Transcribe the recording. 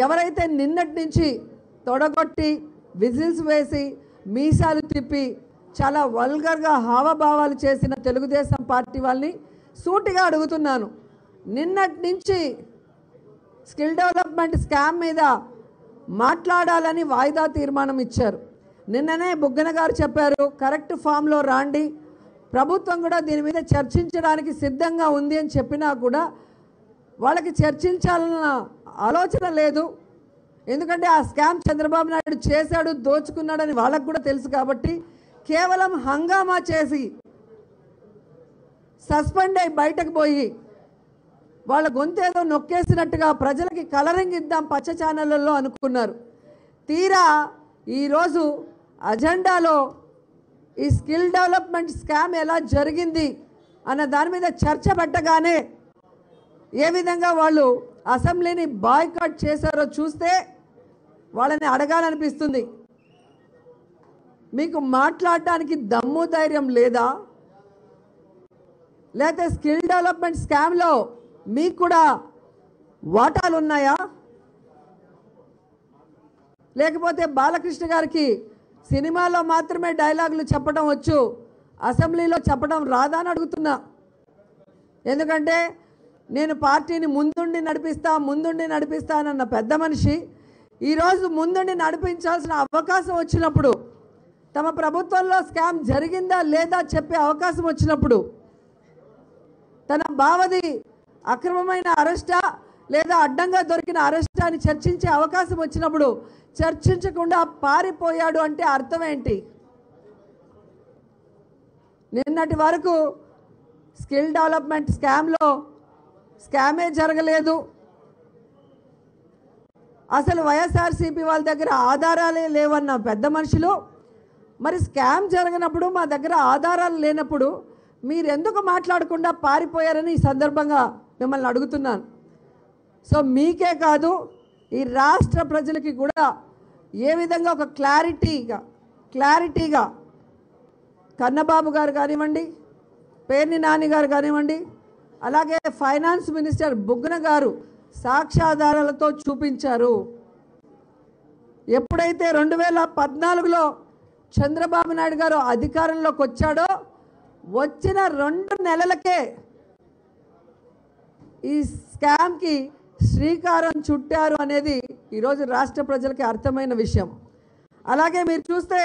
ఎవరైతే నిన్నటి నుంచి తొడగొట్టి విజిల్స్ వేసి మీసాలు తిప్పి చాలా వల్గర్గా హావభావాలు చేసిన తెలుగుదేశం పార్టీ వాళ్ళని సూటిగా అడుగుతున్నాను. నిన్నటి నుంచి స్కిల్ డెవలప్మెంట్ స్కామ్ మీద మాట్లాడాలని వాయిదా తీర్మానం ఇచ్చారు. నిన్ననే బుగ్గన గారు చెప్పారు కరెక్ట్ ఫామ్లో రాండి. ప్రభుత్వం కూడా దీని మీద చర్చించడానికి సిద్ధంగా ఉంది అని చెప్పినా కూడా వాళ్ళకి చర్చించాలన్న ఆలోచన లేదు. ఎందుకంటే ఆ స్కామ్ చంద్రబాబు నాయుడు చేశాడు దోచుకున్నాడని వాళ్ళకు కూడా తెలుసు కాబట్టి కేవలం హంగామా చేసి సస్పెండ్ అయి బయటకు పోయి వాళ్ళ గొంతేదో నొక్కేసినట్టుగా ప్రజలకి కలరింగ్ ఇద్దాం పచ్చ ఛానళ్ళల్లో అనుకున్నారు. తీరా ఈరోజు అజెండాలో ఈ స్కిల్ డెవలప్మెంట్ స్కామ్ ఎలా జరిగింది అన్న దాని మీద చర్చ పెట్టగానే ఏ విధంగా వాళ్ళు అసెంబ్లీని బాయ్కాట్ చేశారో చూస్తే వాళ్ళని అడగాలనిపిస్తుంది. మీకు మాట్లాడటానికి దమ్ము ధైర్యం లేదా? లేకపోతే స్కిల్ డెవలప్మెంట్ స్కామ్లో మీకు కూడా వాటాలు ఉన్నాయా? లేకపోతే బాలకృష్ణ గారికి సినిమాలో మాత్రమే డైలాగులు చెప్పడం వచ్చు అసెంబ్లీలో చెప్పడం రాదా అని అడుగుతున్నా. ఎందుకంటే నేను పార్టీని ముందుండి నడిపిస్తా ముందుండి నడిపిస్తానన్న పెద్ద మనిషి ఈరోజు ముందుండి నడిపించాల్సిన అవకాశం వచ్చినప్పుడు తమ ప్రభుత్వంలో స్కామ్ జరిగిందా లేదా చెప్పే అవకాశం వచ్చినప్పుడు తన బావది అక్రమమైన అరెస్టా లేదా అడ్డంగా దొరికిన అరెస్టా అని చర్చించే అవకాశం వచ్చినప్పుడు చర్చించకుండా పారిపోయాడు అంటే అర్థం ఏంటి? నిన్నటి వరకు స్కిల్ డెవలప్మెంట్ స్కామ్లో స్కామే జరగలేదు. అసలు వైఎస్ఆర్సీపీ వాళ్ళ దగ్గర ఆధారాలే లేవన్న పెద్ద మనుషులు మరి స్కామ్ జరగనప్పుడు మా దగ్గర ఆధారాలు లేనప్పుడు మీరు ఎందుకు మాట్లాడకుండా పారిపోయారని ఈ సందర్భంగా మిమ్మల్ని అడుగుతున్నాను. సో మీకే కాదు ఈ రాష్ట్ర ప్రజలకి కూడా ఏ విధంగా ఒక క్లారిటీగా క్లారిటీగా కన్నబాబు గారు కానివ్వండి పేర్ని నాని గారు కానివ్వండి అలాగే ఫైనాన్స్ మినిస్టర్ బుగ్గన గారు సాక్ష్యాధారాలతో చూపించారు. ఎప్పుడైతే రెండు వేల పద్నాలుగులో చంద్రబాబు నాయుడు గారు అధికారంలోకి వచ్చాడో వచ్చిన రెండు నెలలకే ఈ స్కామ్కి శ్రీకారం చుట్టారు అనేది ఈరోజు రాష్ట్ర ప్రజలకి అర్థమైన విషయం. అలాగే మీరు చూస్తే